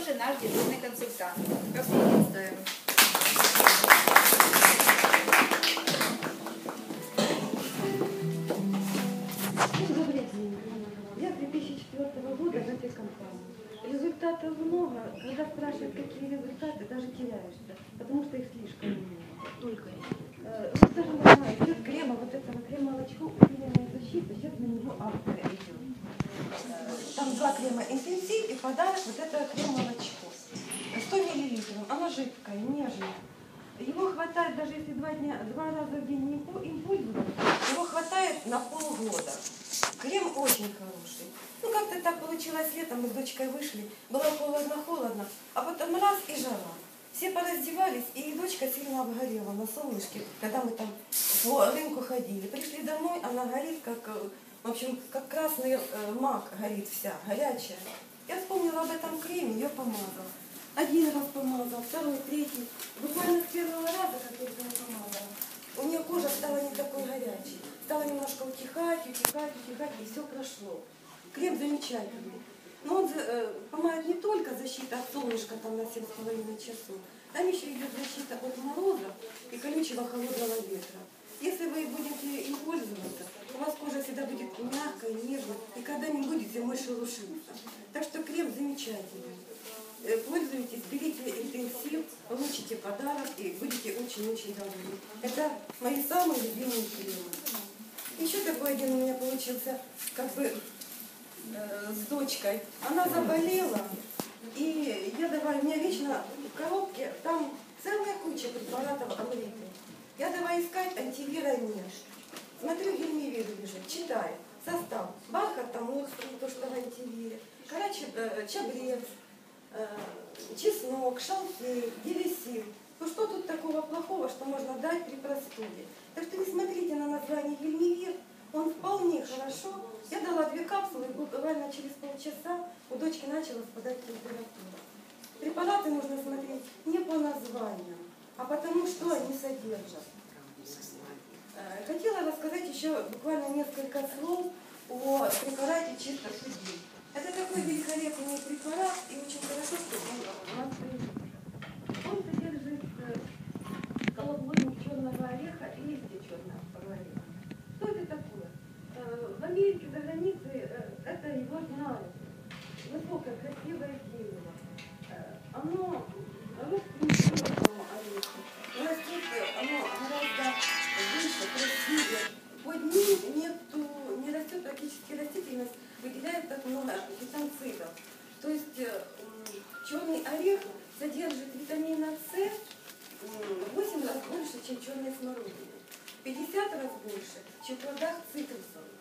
Тоже наш дежурный консультант. Вас приветствуем. Добрый день. Я 2004 года в этой компании. Результатов много. Когда спрашивают, какие результаты, даже теряешься, потому что их слишком много. Только Вот даже не знаю, идет крема, вот этого крема молочко, усиленная защита, сейчас на него акция идет. Там два крема интенсив и подарок вот это крем молочко. 100 миллилитров, оно жидкое, нежное. Его хватает, даже если два, дня, два раза в день не им пользоваться, его хватает на полгода. Крем очень хороший. Ну, как-то так получилось летом, мы с дочкой вышли, было холодно-холодно, а потом раз и жара. Все пораздевались, и дочка сильно обгорела на солнышке, когда мы там по рынку ходили. Пришли домой, она горит, как, э, в общем, как красный э, мак горит вся, горячая. Я вспомнила об этом креме, ее помазала. Один раз помазала, второй, третий. Буквально с первого раза, как я ее помазала, у нее кожа стала не такой горячей. Стала немножко утихать, утихать, утихать, и все прошло. Крем замечательный. Но он э, помогает не только защита от солнышка там на 7,5 часов, там еще идет защита от мороза и колючего холодного ветра. Если вы будете им пользоваться, у вас кожа всегда будет мягкая, нежная, и когда не будет зимой шелушиться. Подарок и будете очень-очень довольны. Это мои самые любимые кремы. Еще такой один у меня получился, как бы э, с дочкой. Она заболела, и я давай, у меня вечно в коробке, там целая куча препаратов Амриты. Я давай искать антивира неж. Смотрю, Гельмивир лежит, читаю. Состав. Бархатомол, то, что в антивире. Короче, э, чабрец, чеснок, шалфей, дересил. Ну что тут такого плохого, что можно дать при простуде? Так что не смотрите на название Гельмивир, он вполне хорошо. Я дала две капсулы, и буквально через полчаса у дочки начала спадать температура. Препараты нужно смотреть не по названиям, а потому что они содержат. Э, Хотела рассказать еще буквально несколько слов о препарате чисто судьбы. Такой великолепный препарат, и очень хорошо, что он фитонцидов. То есть э, черный орех содержит витамина С м, в 8 раз больше, чем черная смородина. 50 раз больше, чем в плодах цитрусовых.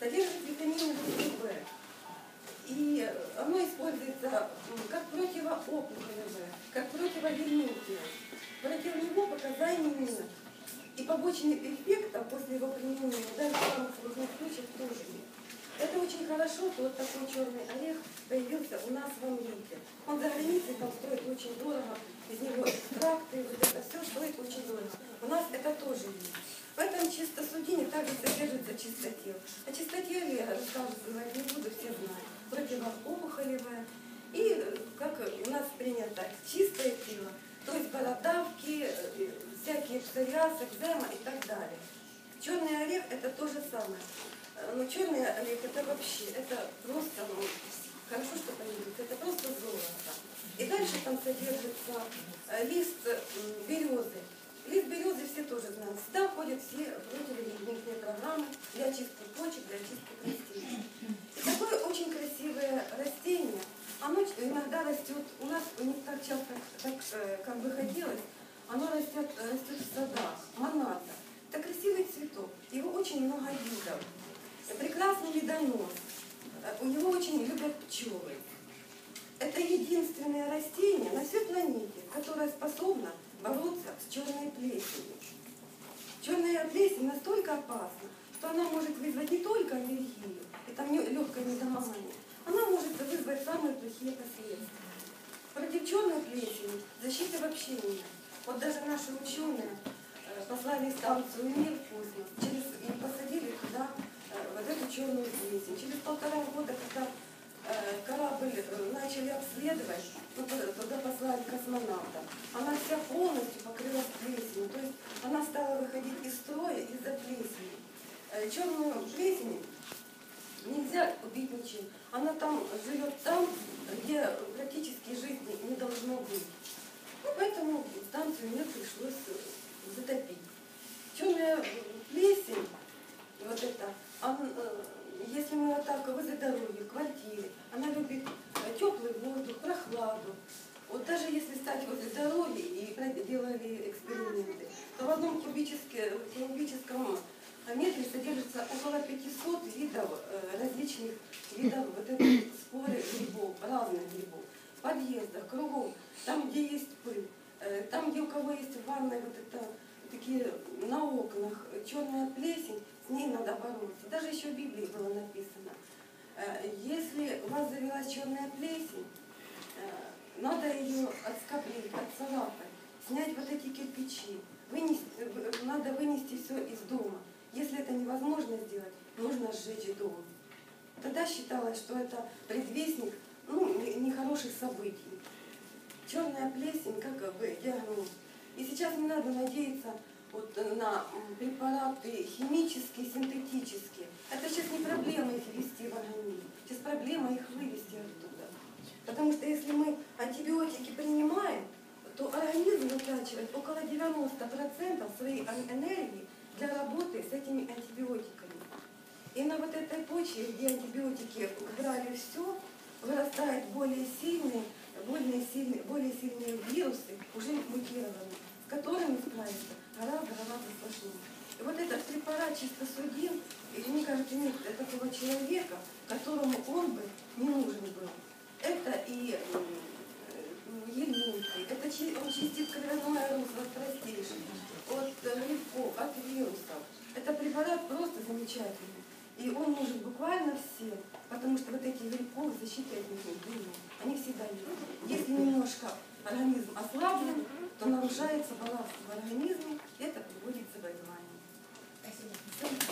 Содержит витамины В. И оно используется как противоопухолевое, как противовирментное. Против него показаний нет. И побочных эффектов после его применения даже в самых сложных тоже нет. Это очень хорошо, вот такой черный орех появился у нас в Америке. Он за границей там стоит очень дорого, из него экстракты, вот это все стоит очень дорого. У нас это тоже есть. В этом чистосудине также содержится чистотел. О чистотеле я рассказывать не буду, все знают. Противоопухолевая. И э, как у нас принято, чистое тело. То есть бородавки, э, всякие псориаз, экзема и так далее. Черный орех это то же самое. Э, Но черный орех это вообще, это просто, ну, хорошо, что появился, это просто золото. И дальше там содержится э, лист березы. Лист березы все тоже знают. Сюда входят все противолегитимные программы для чистки почек, для чистки костей. И такое очень красивое растение, оно иногда растет, у нас не так часто, как, э, как бы хотелось, оно растет, растет в садах, монада. Это красивый цветок, его очень много видов. Прекрасный медонос, у него очень любят пчелы. Это единственное растение на всей планете, которое способно бороться с черной плесенью. Черная плесень настолько опасна, что она может вызвать не только аллергию, там легкое недомогание, она может вызвать самые плохие последствия. Против черной плесени защиты вообще нет. Вот даже наши ученые э, послали станцию «Мир в космос» э, эту черную плесень. Через полтора года, когда э, корабль э, начали обследовать, т- туда послали космонавта, она вся полностью покрылась плесенью, то есть она стала выходить из строя из-за плесени. Э, Черную плесень нельзя убить ничем. Она там живет там, где практически жизни не должно быть. Ну, поэтому станцию мне пришлось э, затопить. Черная плесень, вот это, он, э, если мы вот так возле дороги, в квартире, она любит теплый воздух, прохладу. Вот даже если стать возле дороги и прод- делали эксперименты, то кубическом метре содержится около 500 видов э, различных видов вот этой споры грибов, разных грибов. В подъездах, кругом, там, где есть пыль, э, там, где у кого есть в вот это такие на окнах черная плесень, с ней надо бороться. Даже еще в Библии было написано. э, Если у вас завелась черная плесень, надо ее отскоблить, отцарапать, снять вот эти кирпичи, вынести, э, в- надо вынести все из дома. Если это невозможно сделать, нужно сжечь дом. Тогда считалось, что это предвестник ну, не- нехороших событий. Черная плесень, как бы диагноз. И сейчас не надо надеяться вот на препараты химические, синтетические. Это сейчас не проблема их ввести в организм. Сейчас проблема их вывести оттуда. Потому что если мы антибиотики принимаем, то организм вытрачивает около 90% своей эн- энергии для работы с этими антибиотиками. И на вот этой почве, где антибиотики брали все, вырастают более сильные, более сильные, более сильные вирусы, уже мутированные, с которыми справиться гораздо-гораздо сложнее. И вот этот препарат чистосудин, и мне кажется, нет такого человека, которому он бы не нужен был. Это и м, э, это он чистит кровяное Это препарат просто замечательный. И он нужен буквально все, потому что вот эти грибковые защиты от них, они всегда есть. Если немножко организм ослаблен, то нарушается баланс в организме, и это приводит к заболеванию. Спасибо.